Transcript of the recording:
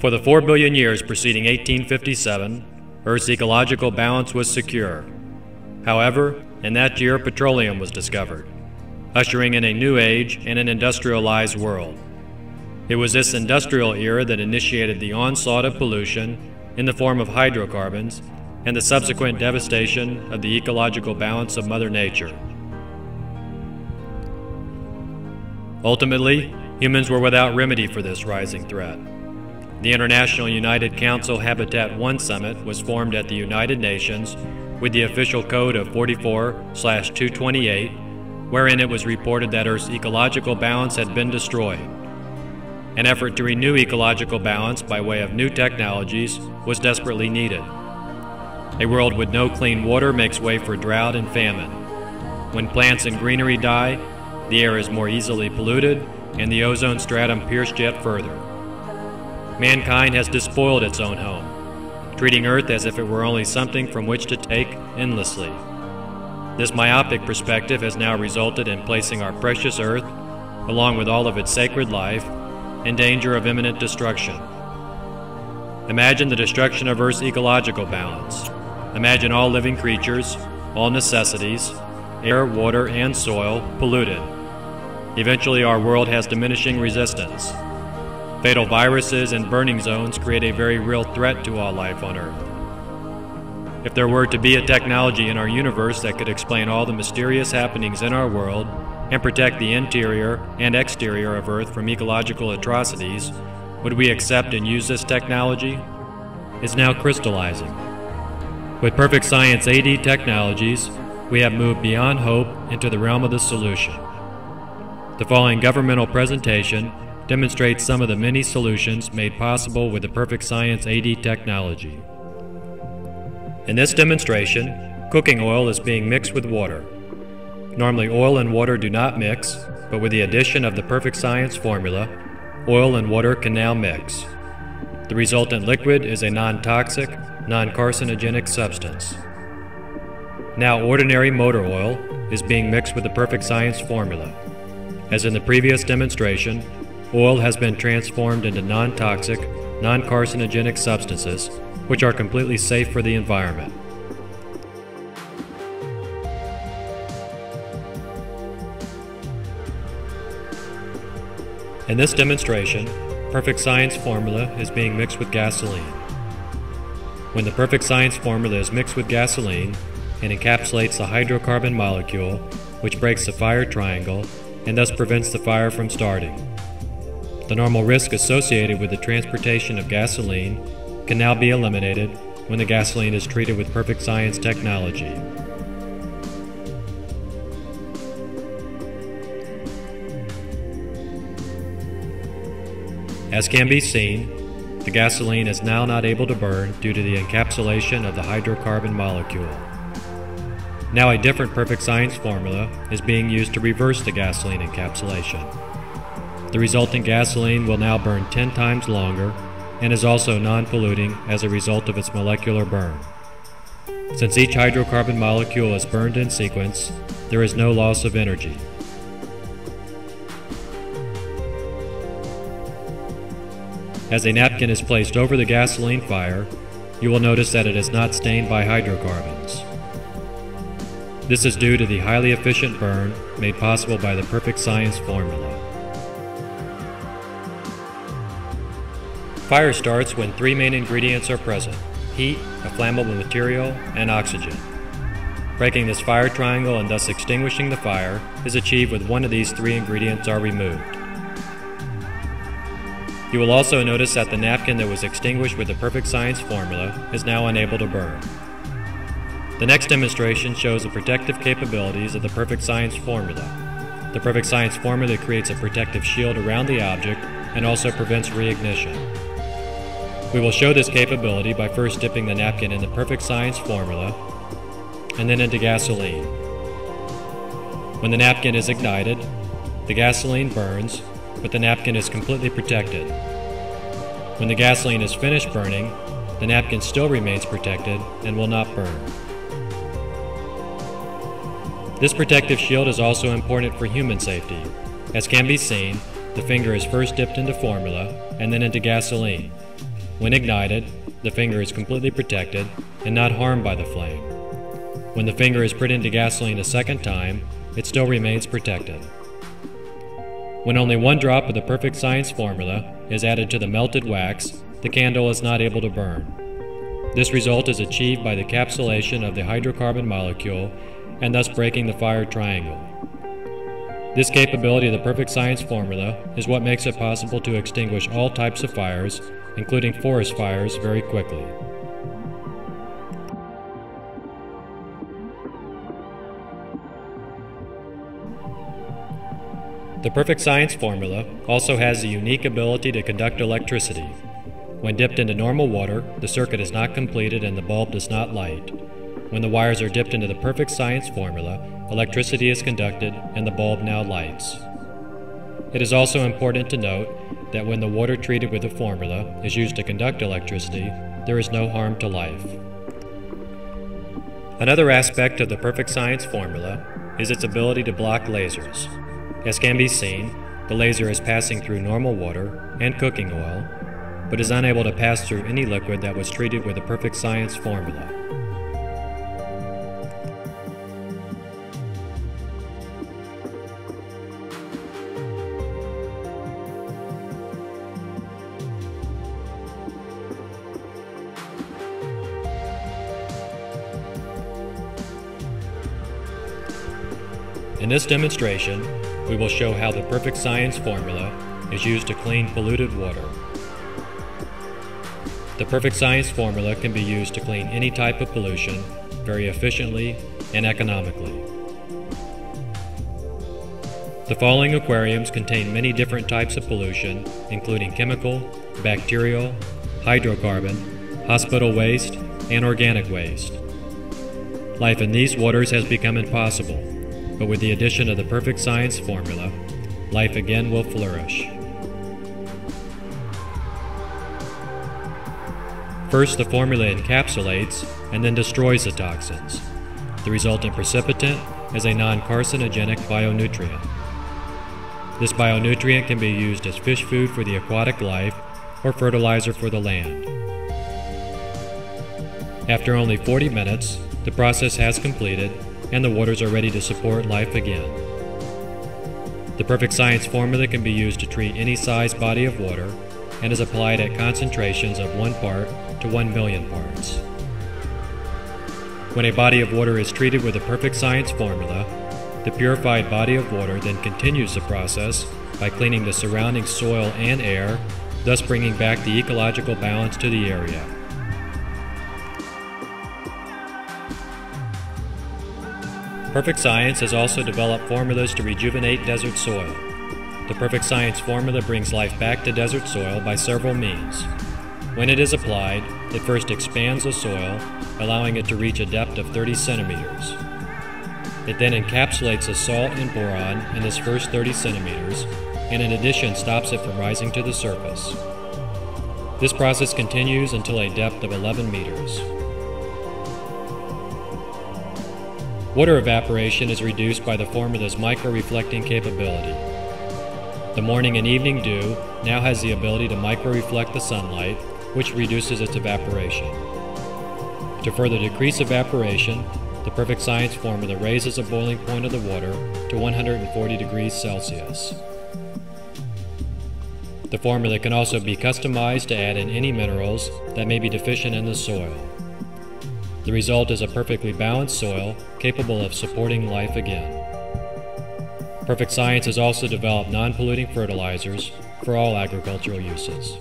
For the 4 billion years preceding 1857, Earth's ecological balance was secure. However, in that year, petroleum was discovered, ushering in a new age and an industrialized world. It was this industrial era that initiated the onslaught of pollution in the form of hydrocarbons and the subsequent devastation of the ecological balance of Mother Nature. Ultimately, humans were without remedy for this rising threat. The International United Council Habitat 1 Summit was formed at the United Nations with the official code of 44-228, wherein it was reported that Earth's ecological balance had been destroyed. An effort to renew ecological balance by way of new technologies was desperately needed. A world with no clean water makes way for drought and famine. When plants and greenery die, the air is more easily polluted and the ozone stratum pierced yet further. Mankind has despoiled its own home, treating Earth as if it were only something from which to take endlessly. This myopic perspective has now resulted in placing our precious Earth, along with all of its sacred life, in danger of imminent destruction. Imagine the destruction of Earth's ecological balance. Imagine all living creatures, all necessities, air, water, and soil polluted. Eventually, our world has diminishing resistance. Fatal viruses and burning zones create a very real threat to all life on Earth. If there were to be a technology in our universe that could explain all the mysterious happenings in our world and protect the interior and exterior of Earth from ecological atrocities, would we accept and use this technology? It's now crystallizing. With Perfect Science AD technologies, we have moved beyond hope into the realm of the solution. The following governmental presentation demonstrates some of the many solutions made possible with the Perfect Science AD technology. In this demonstration, cooking oil is being mixed with water. Normally oil and water do not mix, but with the addition of the Perfect Science formula, oil and water can now mix. The resultant liquid is a non-toxic, non-carcinogenic substance. Now ordinary motor oil is being mixed with the Perfect Science formula. As in the previous demonstration, oil has been transformed into non-toxic, non-carcinogenic substances which are completely safe for the environment. In this demonstration, Perfect Science formula is being mixed with gasoline. When the Perfect Science formula is mixed with gasoline, it encapsulates the hydrocarbon molecule, which breaks the fire triangle and thus prevents the fire from starting. The normal risk associated with the transportation of gasoline can now be eliminated when the gasoline is treated with Perfect Science technology. As can be seen, the gasoline is now not able to burn due to the encapsulation of the hydrocarbon molecule. Now a different Perfect Science formula is being used to reverse the gasoline encapsulation. The resulting gasoline will now burn 10 times longer and is also non-polluting as a result of its molecular burn. Since each hydrocarbon molecule is burned in sequence, there is no loss of energy. As a napkin is placed over the gasoline fire, you will notice that it is not stained by hydrocarbons. This is due to the highly efficient burn made possible by the Perfect Science formula. Fire starts when three main ingredients are present heat, a flammable material, and oxygen. Breaking this fire triangle and thus extinguishing the fire is achieved when one of these three ingredients are removed. You will also notice that the napkin that was extinguished with the Perfect Science formula is now unable to burn. The next demonstration shows the protective capabilities of the Perfect Science formula. The Perfect Science formula creates a protective shield around the object and also prevents reignition. We will show this capability by first dipping the napkin in the Perfect Science formula and then into gasoline. When the napkin is ignited, the gasoline burns but the napkin is completely protected. When the gasoline is finished burning, the napkin still remains protected and will not burn. This protective shield is also important for human safety. As can be seen, the finger is first dipped into formula and then into gasoline, When ignited, the finger is completely protected and not harmed by the flame. When the finger is put into gasoline a second time, it still remains protected. When only one drop of the perfect science formula is added to the melted wax, the candle is not able to burn. This result is achieved by the capsulation of the hydrocarbon molecule and thus breaking the fire triangle. This capability of the perfect science formula is what makes it possible to extinguish all types of fires, including forest fires, very quickly. The perfect science formula also has the unique ability to conduct electricity. When dipped into normal water, the circuit is not completed and the bulb does not light. When the wires are dipped into the perfect science formula, electricity is conducted and the bulb now lights. It is also important to note that when the water treated with the formula is used to conduct electricity, there is no harm to life. Another aspect of the perfect science formula is its ability to block lasers. As can be seen, the laser is passing through normal water and cooking oil, but is unable to pass through any liquid that was treated with the perfect science formula. In this demonstration, we will show how the perfect science formula is used to clean polluted water. The perfect science formula can be used to clean any type of pollution very efficiently and economically. The following aquariums contain many different types of pollution, including chemical, bacterial, hydrocarbon, hospital waste, and organic waste. Life in these waters has become impossible but with the addition of the perfect science formula, life again will flourish. First, the formula encapsulates and then destroys the toxins. The resultant precipitant is a non-carcinogenic bionutrient. This bionutrient can be used as fish food for the aquatic life or fertilizer for the land. After only 40 minutes, the process has completed and the waters are ready to support life again. The perfect science formula can be used to treat any size body of water and is applied at concentrations of 1 part to 1 million parts. When a body of water is treated with the perfect science formula, the purified body of water then continues the process by cleaning the surrounding soil and air, thus bringing back the ecological balance to the area. Perfect Science has also developed formulas to rejuvenate desert soil. The Perfect Science formula brings life back to desert soil by several means. When it is applied, it first expands the soil, allowing it to reach a depth of 30 centimeters. It then encapsulates the salt and boron in this first 30 centimeters, and in addition stops it from rising to the surface. This process continues until a depth of 11 meters. Water evaporation is reduced by the formula's micro-reflecting capability. The morning and evening dew now has the ability to micro-reflect the sunlight, which reduces its evaporation. To further decrease evaporation, the Perfect Science formula raises the boiling point of the water to 140 degrees Celsius. The formula can also be customized to add in any minerals that may be deficient in the soil. The result is a perfectly balanced soil capable of supporting life again. Perfect Science has also developed non-polluting fertilizers for all agricultural uses.